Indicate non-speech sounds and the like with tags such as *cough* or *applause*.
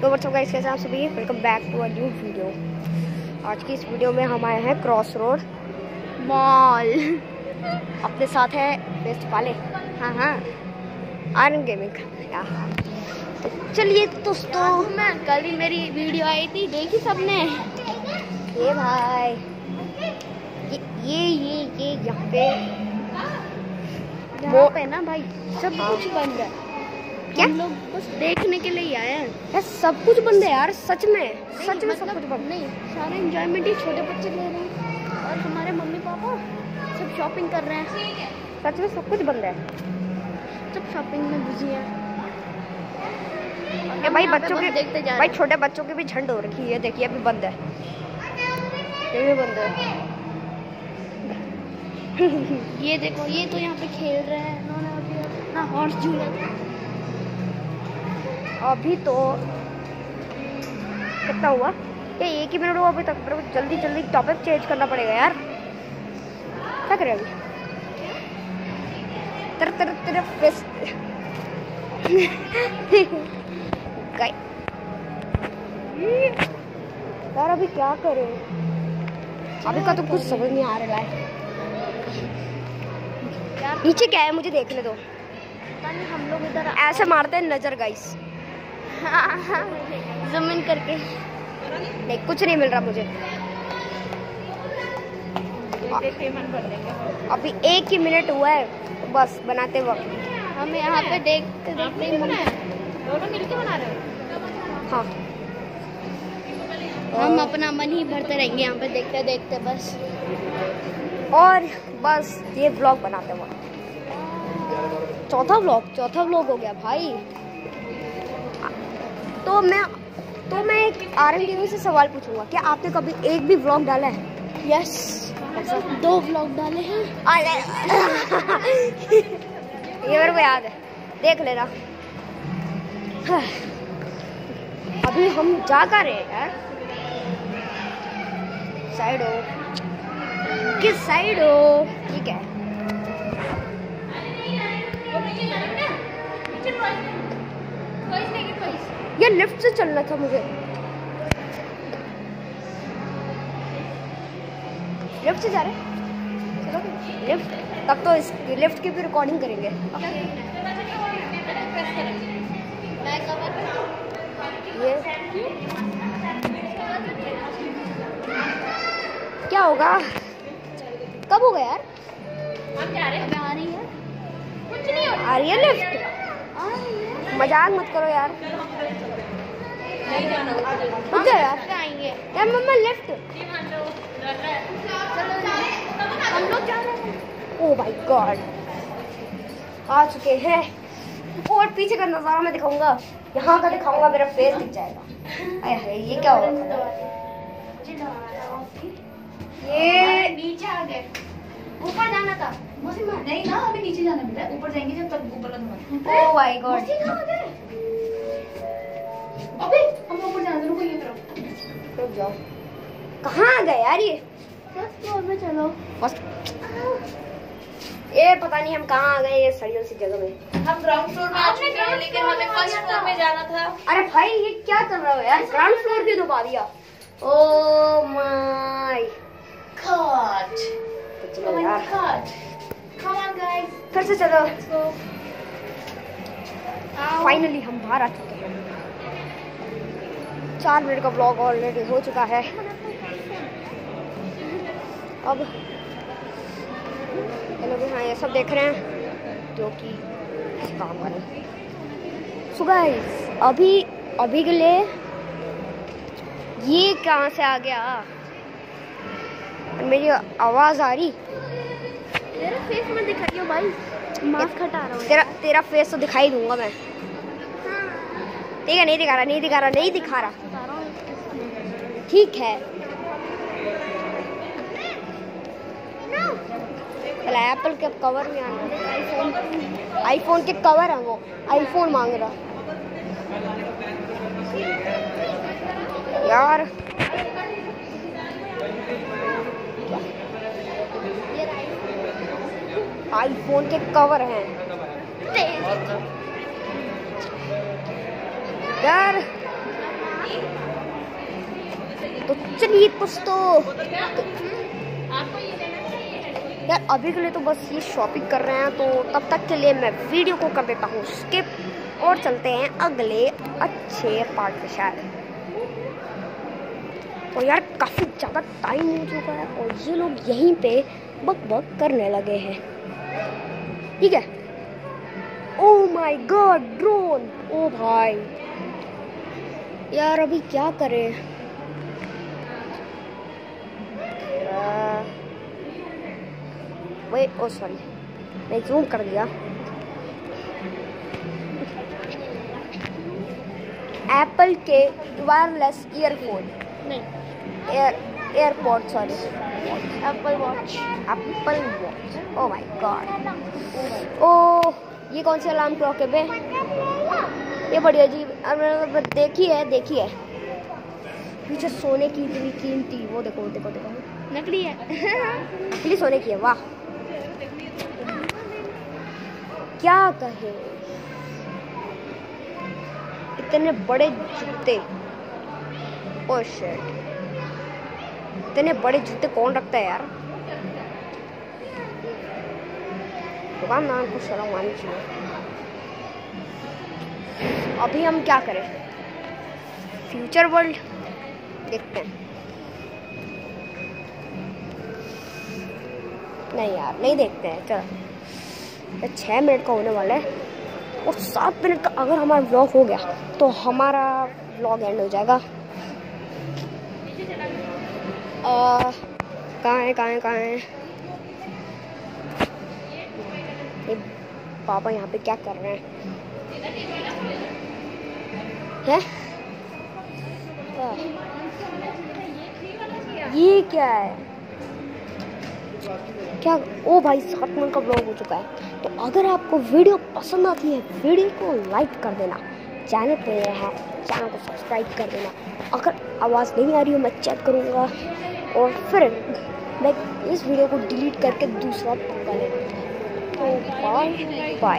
तो WhatsApp guys कैसे आप सभी? Welcome back to a new video आज की इस वीडियो में हम आए हैं क्रॉस रोड मॉल अपने साथ है बेस्ट वाले. हाँ हाँ. आयरन गेमिंग तो चलिए दोस्तों. मैं कल ही मेरी वीडियो आई थी देखी सबने? ये भाई. ये ये ये ये यहाँ पे. यहाँ पे ना भाई सब। कुछ बन है। क्या? हम लोग बस देखने के लिए आए हैं। यार सब कुछ बंद है यार सच में। सच में सब मतलब कुछ बंद। नहीं सारे एंजॉयमेंट ही छोटे बच्चे ले रहे हैं। और हमारे मम्मी पापा सब शॉपिंग कर रहे हैं। सच में सब कुछ बंद है। सब शॉपिंग में बिज़ी हैं। ये भाई बच्चों के देखते जा भाई छोटे बच्चों की भी झंड हो रखी है देखिए अभी बंद है। ये भी बंद है। ये देखो ये तो यहाँ पे खेल रहे हैं। इन्होंने अभी अपना हॉर्स झूला। अभी तो कितना हुआ? ये एक ही मिनट हुआ अभी तक मेरे को जल्दी जल्दी टॉपिक चेंज करना पड़ेगा यार। क्या करें अभी? तर तर तर यार अभी क्या करें? अभी का तो कुछ समझ नहीं आ रहा है। नीचे क्या है मुझे देखने दो। हम लोग इधर ऐसे मारते हैं नज़र गाइस *laughs* ज़मीन करके। नहीं कुछ नहीं मिल रहा मुझे। अभी एक ही मिनट हुआ है तो बस बनाते वक्त। हम यहाँ पे देखते देखते दोनों मिलके बना रहे हो? हाँ। हम अपना मन ही भरते रहेंगे यहाँ पे देखते देखते बस। और बस ये ब्लॉग बनाते वक्त। चौथा ब्लॉग चौथा ब्लॉग हो गया भाई। तो मैं तो मैं एक आर एन से सवाल पूछूँगा क्या आपने कभी एक भी ब्लॉग डाला है? यस दो ब्लॉग डाले हैं। ये मेरे को याद है। देख लेना। अभी हम जा कर रहे हैं यार? साइड हो। किस साइड हो? ठीक है। ये लिफ्ट से चलना था मुझे। लिफ्ट से जा रहे चलो लिफ्ट तब तो इस लिफ्ट की भी रिकॉर्डिंग करेंगे। ये क्या होगा? कब होगा यार? हम जा रहे हैं आ रही है। कुछ नहीं आ रही है लिफ्ट? मज़ाक मत करो यार। रुक जाओ यार। आएँगे यार मम्मा लिफ्ट हम लोग जा रहे हैं। ओ माय गॉड आ चुके हैं। और पीछे का नज़ारा मैं दिखाऊँगा। यहाँ का दिखाऊँगा, मेरा फेस दिख जाएगा। अरे ये क्या हो रहा ये नीचे आ गए। ऊपर जाना था। नहीं ना अभी नीचे जाना बेटा ऊपर जाएँगे जब तक ऊपर का धुआँ ओ माय गॉड मौसी कहाँ गए? अबे हम ऊपर जाना रुको ये करो। रुक जाओ। कहाँ गए यार ये? फ़र्स्ट फ्लोर में चलो। बस। ये पता नहीं हम कहाँ आ गए ये सड़ियों सी जगह में। हम ग्राउंड फ्लोर में आ चुके हैं लेकिन हमें फ़र्स्ट फ्लोर में जाना था। अरे भाई ये क्या कर रहा हो यार? ग्राउंड फ्लोर क्यों दबा दिया? ओ माय गॉड Oh चलो यार. फिर से चलो फाइनली हम बाहर आ चुके हैं। चार मिनट का ब्लॉग ऑलरेडी हो चुका है। अब लोग हाँ ये सब देख रहे हैं जो कि काम करें सो गाइस अभी अभी के लिए ये कहाँ से आ गया? मेरी आवाज़ आ रही। मेरा फेस मत दिखाइयो भाई? मास्क हटा रहा हूँ। तेरा तेरा फेस तो दिखाई दूँगा मैं। ठीक है नहीं दिखा रहा नहीं दिखा रहा नहीं दिखा रहा। ठीक है। चला एप्पल के कवर में आना। आईफोन आईफोन के कवर है वो। आईफोन मांग रहा। यार। आईफोन के कवर हैं। यार तो चलिए कुछ तो यार, अभी के लिए तो बस ये शॉपिंग कर रहे हैं तो तब तक के लिए मैं वीडियो को कर देता हूँ स्किप और चलते हैं अगले अच्छे पार्ट पे शायद। और यार, काफ़ी ज़्यादा टाइम हो चुका है, और ये लोग यहीं पे बक बक करने लगे हैं। ठीक है? ओ माय गॉड ड्रोन ओ भाई। यार, अभी क्या करें? वेट ओ सॉरी मैं जूम कर दिया। एप्पल के वायरलेस ईयरफोन नहीं। Air airport sorry Apple watch Apple watch oh my god oh ये कौन सी अलार्म क्लॉक है बे? ये बड़ी अजीब अब देखी है देखी है। पीछे सोने की इतनी कीमती वो देखो देखो देखो। नकली है। नकली सोने की है वाह। क्या कहे? इतने बड़े जूते। ओ शिट इतने बड़े जूते कौन रखता है यार? दुकानदार को शर्म आनी चाहिए अभी हम क्या करें? फ्यूचर वर्ल्ड देखते हैं। नहीं यार, नहीं देखते हैं। चलो। छः मिनट का होने वाला है। और सात मिनट का अगर हमारा ब्लॉग हो गया तो हमारा ब्लॉग एंड हो जाएगा। कहाँ है कहाँ है कहाँ है? ये पापा यहाँ पे क्या कर रहे हैं? हैं? ये क्या है? क्या? ओ भाई, सात मिनट का ब्लॉग हो चुका है। तो अगर आपको वीडियो पसंद आती है, वीडियो को लाइक कर देना। चैनल पे है चैनल को सब्सक्राइब कर देना। अगर आवाज़ नहीं आ रही हो, मैं चेक करूँगा। और फिर मैं इस वीडियो को डिलीट करके दूसरा पंगा लेना तो बाय बाय